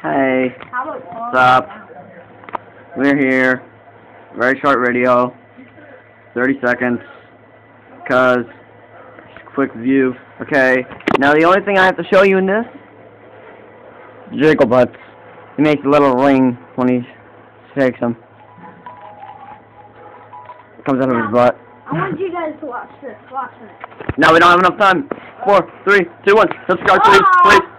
Hey, what's up? We're here. Very short video. 30 seconds. Cause, quick view. Okay, now the only thing I have to show you in this, Jiggle Butts. He makes a little ring when he shakes him. Comes out of his butt. I want you guys to watch this. Watch this. Now we don't have enough time. Four, three, two, one. Subscribe, please, ah! please.